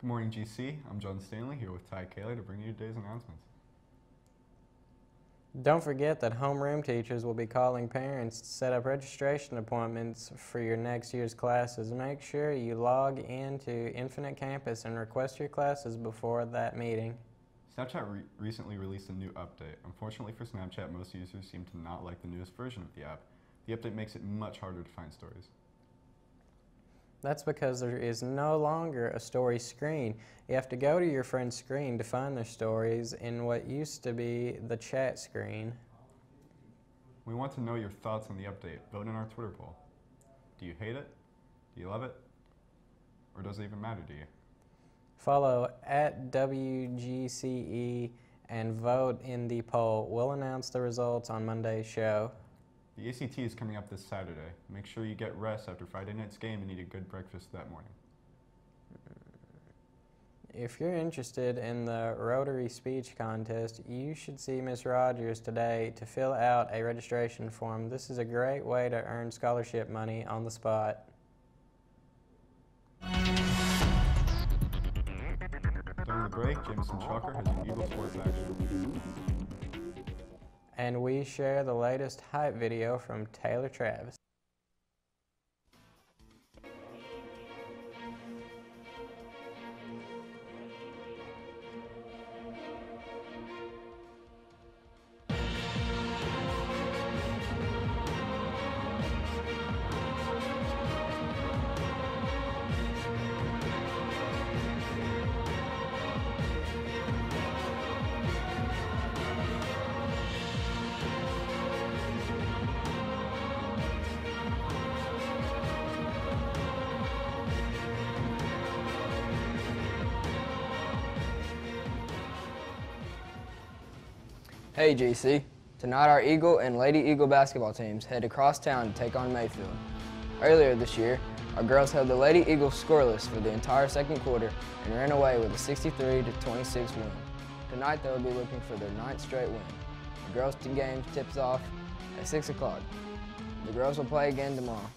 Good morning, GC. I'm John Stanley here with Ty Kaler to bring you today's announcements. Don't forget that homeroom teachers will be calling parents to set up registration appointments for your next year's classes. Make sure you log into Infinite Campus and request your classes before that meeting. Snapchat re recently released a new update. Unfortunately for Snapchat, most users seem to not like the newest version of the app. The update makes it much harder to find stories. That's because there is no longer a story screen. You have to go to your friend's screen to find their stories in what used to be the chat screen. We want to know your thoughts on the update. Vote in our Twitter poll. Do you hate it? Do you love it? Or does it even matter to you? Follow at WGCE and vote in the poll. We'll announce the results on Monday's show. The ACT is coming up this Saturday. Make sure you get rest after Friday night's game and eat a good breakfast that morning. Mm. If you're interested in the Rotary Speech Contest, you should see Ms. Rogers today to fill out a registration form. This is a great way to earn scholarship money on the spot. During the break, Jameson Chalker has an Eagle Sports action. And we share the latest hype video from Taylor Travis. Hey GC. tonight our Eagle and Lady Eagle basketball teams head across town to take on Mayfield. Earlier this year, our girls held the Lady Eagles scoreless for the entire second quarter and ran away with a 63 to 26 win. Tonight they will be looking for their ninth straight win. The girls' game tips off at 6 o'clock. The girls will play again tomorrow.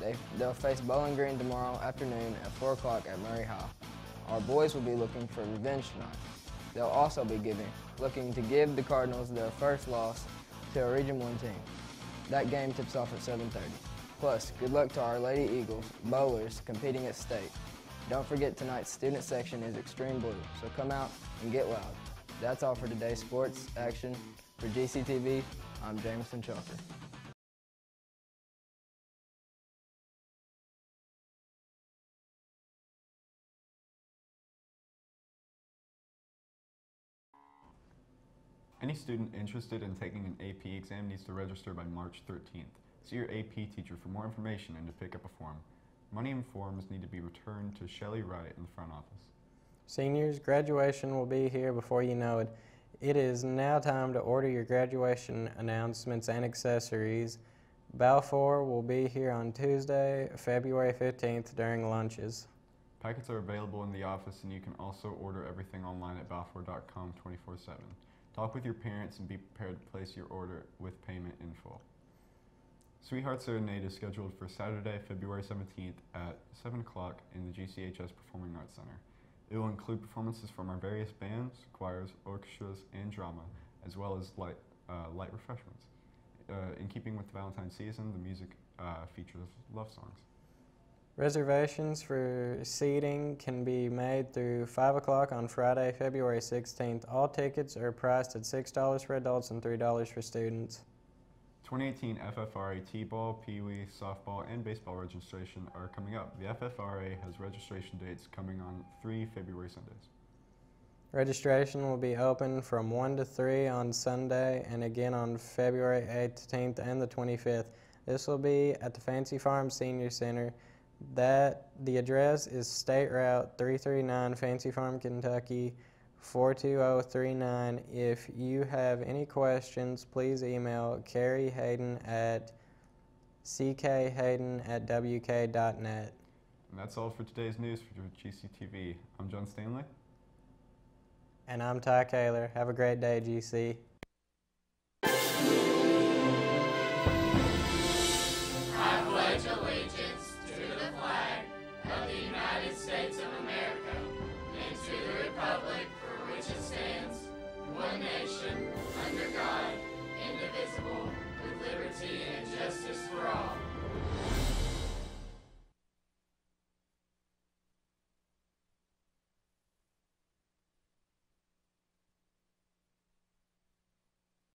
They, they'll face Bowling Green tomorrow afternoon at 4 o'clock at Murray High. Our boys will be looking for revenge tonight. They'll also be giving, looking to give the Cardinals their first loss to a Region 1 team. That game tips off at 7.30. Plus, good luck to our Lady Eagles, bowlers, competing at state. Don't forget tonight's student section is extreme blue, so come out and get loud. That's all for today's sports action. For GCTV, I'm Jameson Chalker. Any student interested in taking an AP exam needs to register by March 13th. See your AP teacher for more information and to pick up a form. Money and forms need to be returned to Shelly Wright in the front office. Seniors, graduation will be here before you know it. It is now time to order your graduation announcements and accessories. Balfour will be here on Tuesday, February 15th during lunches. Packets are available in the office and you can also order everything online at balfour.com 24 7. Talk with your parents and be prepared to place your order with payment in full. Sweetheart Serenade is scheduled for Saturday, February 17th at 7 o'clock in the GCHS Performing Arts Center. It will include performances from our various bands, choirs, orchestras, and drama, as well as light, uh, light refreshments. Uh, in keeping with the Valentine season, the music uh, features love songs. Reservations for seating can be made through 5 o'clock on Friday, February 16th. All tickets are priced at $6 for adults and $3 for students. 2018 FFRA T-ball, Pee Wee, softball, and baseball registration are coming up. The FFRA has registration dates coming on three February Sundays. Registration will be open from 1 to 3 on Sunday and again on February 18th and the 25th. This will be at the Fancy Farm Senior Center. That the address is State Route 339, Fancy Farm, Kentucky 42039. If you have any questions, please email Carrie Hayden at ckhayden at wk.net. And that's all for today's news for GCTV. I'm John Stanley. And I'm Ty Kaler. Have a great day, GC.